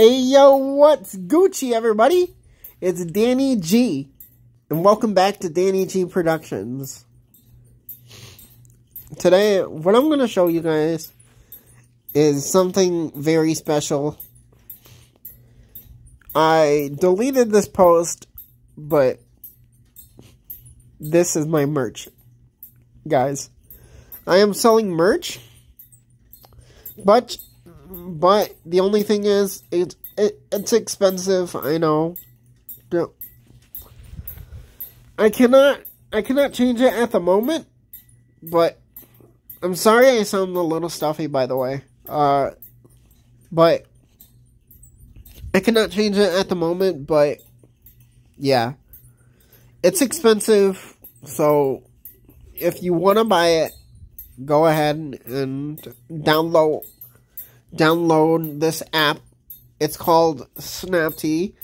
Hey yo, what's Gucci everybody? It's Danny G. And welcome back to Danny G Productions. Today, what I'm going to show you guys is something very special. I deleted this post, but this is my merch. Guys, I am selling merch, but but the only thing is, it, it it's expensive. I know. I cannot I cannot change it at the moment, but I'm sorry I sound a little stuffy. By the way, uh, but I cannot change it at the moment. But yeah, it's expensive. So if you want to buy it, go ahead and download download this app. It's called Snaptee.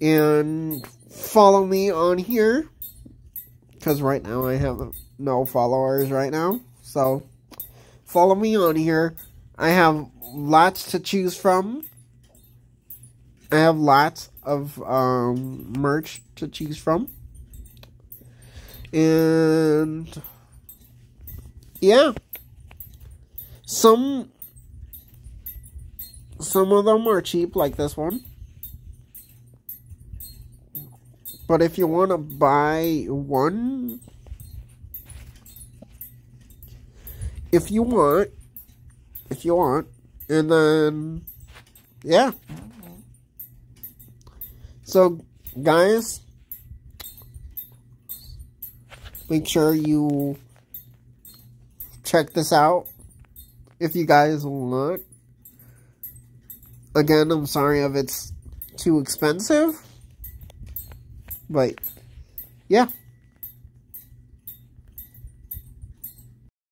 And follow me on here. Because right now I have no followers right now. So, follow me on here. I have lots to choose from. I have lots of um, merch to choose from. And, yeah. Some some of them are cheap, like this one. But if you want to buy one, if you want, if you want, and then, yeah. So, guys, make sure you check this out if you guys want. Again, I'm sorry if it's too expensive. But, yeah.